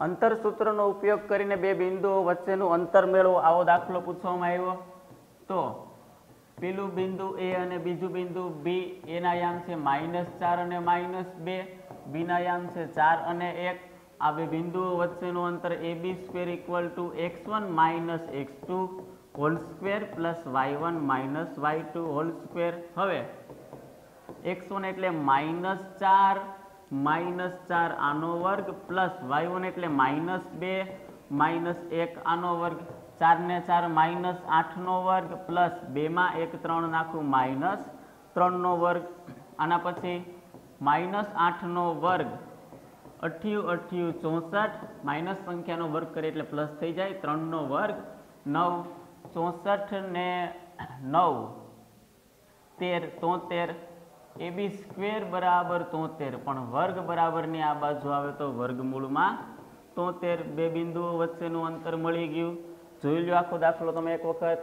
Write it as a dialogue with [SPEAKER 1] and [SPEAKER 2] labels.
[SPEAKER 1] અંતર સૂત્રનો ઉપયોગ કરીને બે બિંદુઓ વચ્ચેનું અંતર મેળવો આવો દાખલો પૂછવામાં આવ્યો. તો, પેલું બિંદુ એ અને બીજું બિંદુ બી, એના યામ છે માઇનસ ચાર અને માઇનસ બે, બીના યામ છે ચાર અને એક. આ બે બિંદુઓ વચ્ચેનું અંતર A B square equal to x one minus x two whole square plus y one minus y two whole square. હવે, એક્સ વન એટલે માઇનસ ચાર માઇનસ ચાર આનો વર્ગ પ્લસ વાય વન એટલે માઇનસ બે માઇનસ એક આનો વર્ગ. ચાર ને ચાર માઇનસ આઠનો વર્ગ પ્લસ બેમાં એક ત્રણ નાખું માઇનસ ત્રણનો વર્ગ. આના પછી માઇનસ આઠનો વર્ગ અઠ્યું અઠ્યું ચોસઠ. માઇનસ સંખ્યાનો વર્ગ કરીએ એટલે પ્લસ થઈ જાય ત્રણનો વર્ગ નવ. ચોસઠ ને નવ. તેર, તોતેર. એ બી સ્ક્વેર બરાબર તોતેર. પણ વર્ગ બરાબરની આ બાજુ આવે તો વર્ગમૂળમાં તોતેર. બે બિંદુઓ વચ્ચેનું અંતર મળી ગયું. જોઈ લો આખો દાખલો તમે એક વખત.